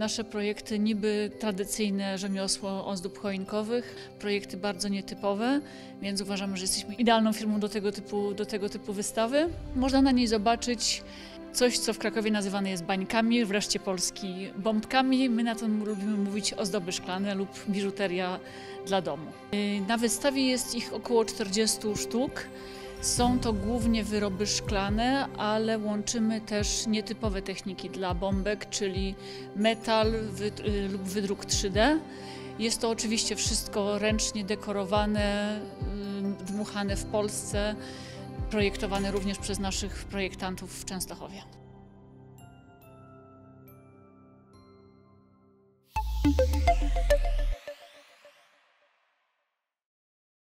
Nasze projekty niby tradycyjne rzemiosło ozdób choinkowych, projekty bardzo nietypowe, więc uważamy, że jesteśmy idealną firmą do tego typu, do tego typu wystawy. Można na niej zobaczyć coś, co w Krakowie nazywane jest bańkami, wreszcie Polski bombkami. My na to lubimy mówić ozdoby szklane lub biżuteria dla domu. Na wystawie jest ich około 40 sztuk. Są to głównie wyroby szklane, ale łączymy też nietypowe techniki dla bombek, czyli metal y, lub wydruk 3D. Jest to oczywiście wszystko ręcznie dekorowane, y, dmuchane w Polsce, projektowane również przez naszych projektantów w Częstochowie.